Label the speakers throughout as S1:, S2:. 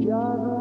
S1: Yeah.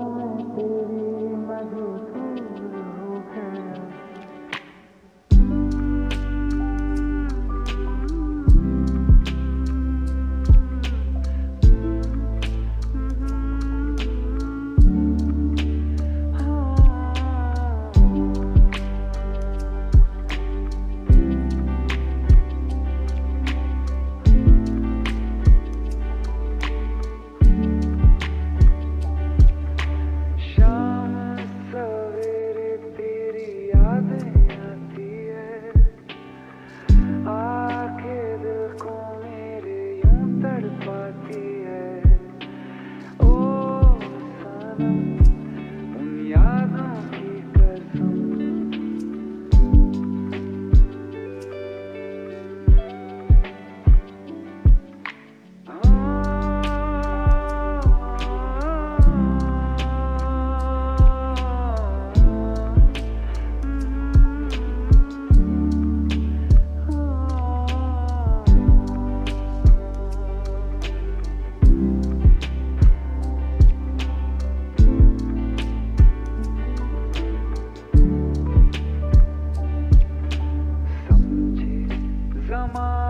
S1: Mom.